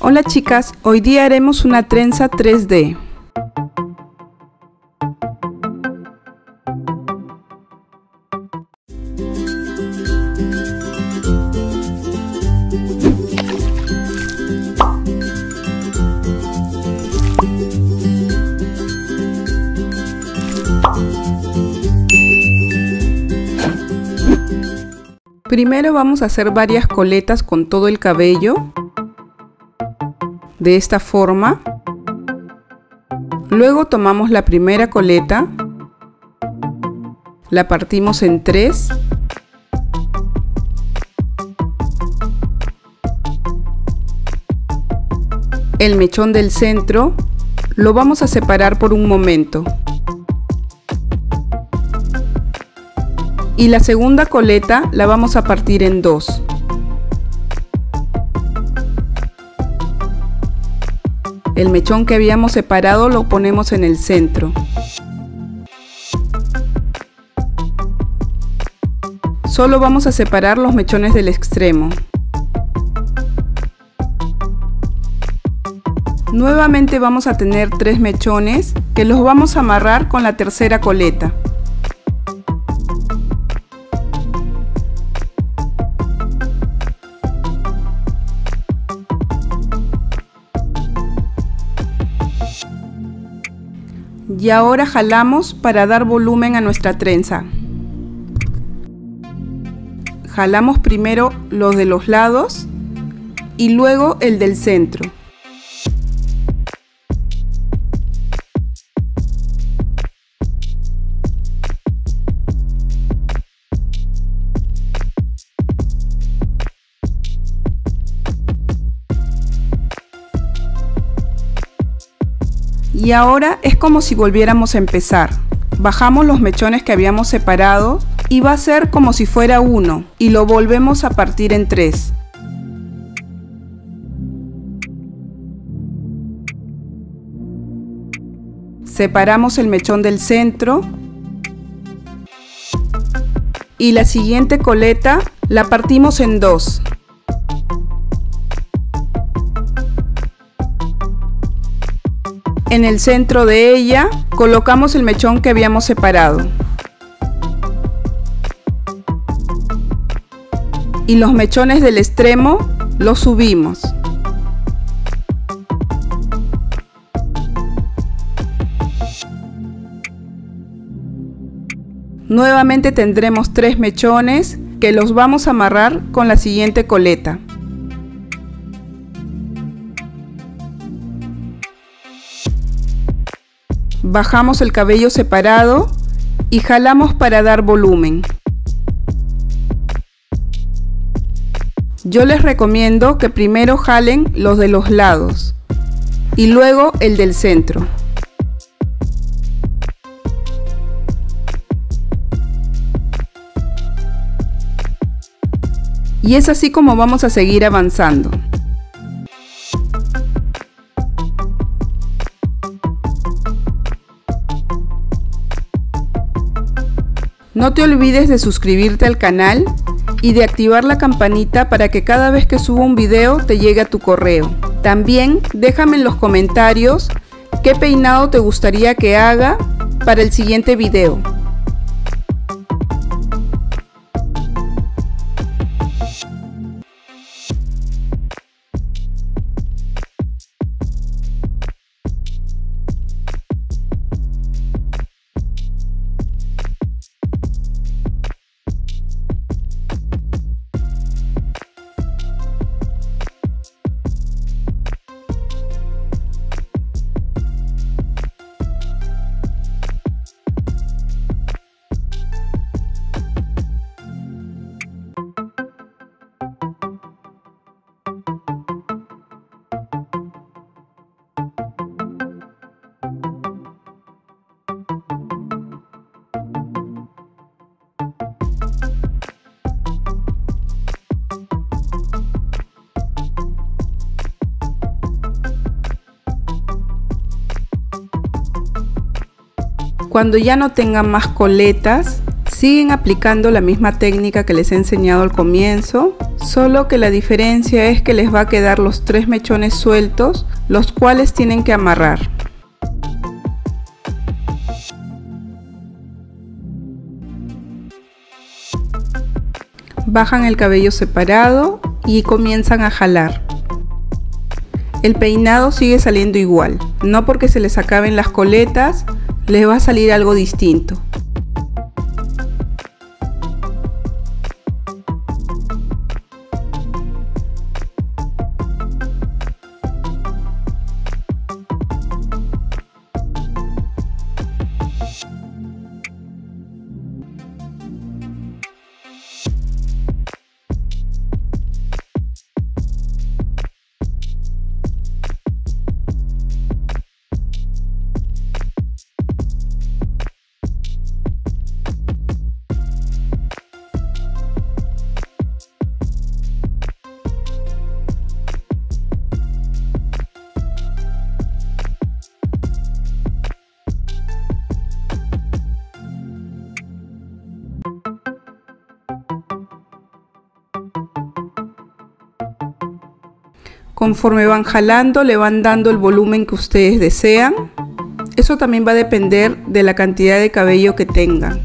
Hola chicas, hoy día haremos una trenza 3D. Primero vamos a hacer varias coletas con todo el cabello de esta forma. Luego tomamos la primera coleta, la partimos en tres. El mechón del centro lo vamos a separar por un momento. Y la segunda coleta la vamos a partir en dos. El mechón que habíamos separado lo ponemos en el centro. Solo vamos a separar los mechones del extremo. Nuevamente vamos a tener tres mechones que los vamos a amarrar con la tercera coleta. Y ahora jalamos para dar volumen a nuestra trenza. Jalamos primero los de los lados y luego el del centro. Y ahora es como si volviéramos a empezar. Bajamos los mechones que habíamos separado y va a ser como si fuera uno y lo volvemos a partir en tres. Separamos el mechón del centro y la siguiente coleta la partimos en dos. En el centro de ella colocamos el mechón que habíamos separado. Y los mechones del extremo los subimos. Nuevamente tendremos tres mechones que los vamos a amarrar con la siguiente coleta. Bajamos el cabello separado y jalamos para dar volumen. Yo les recomiendo que primero jalen los de los lados y luego el del centro. Y es así como vamos a seguir avanzando. No te olvides de suscribirte al canal y de activar la campanita para que cada vez que suba un video te llegue a tu correo. También déjame en los comentarios qué peinado te gustaría que haga para el siguiente video. Cuando ya no tengan más coletas, Siguen aplicando la misma técnica que les he enseñado al comienzo, solo que la diferencia es que les va a quedar los tres mechones sueltos, los cuales tienen que amarrar. Bajan el cabello separado y comienzan a jalar. El peinado sigue saliendo igual, no porque se les acaben las coletas, les va a salir algo distinto. Conforme van jalando, le van dando el volumen que ustedes desean. Eso también va a depender de la cantidad de cabello que tengan.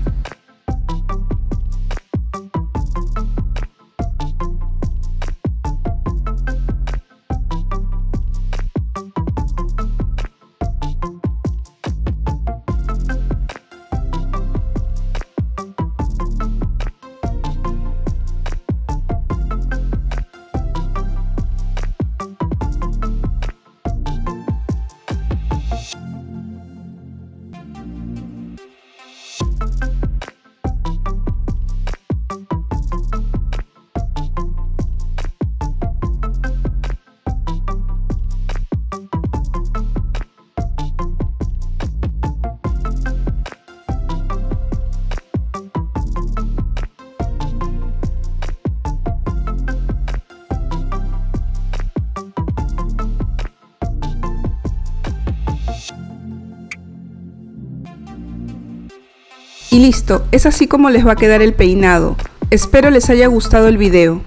Y listo, es así como les va a quedar el peinado. Espero les haya gustado el video.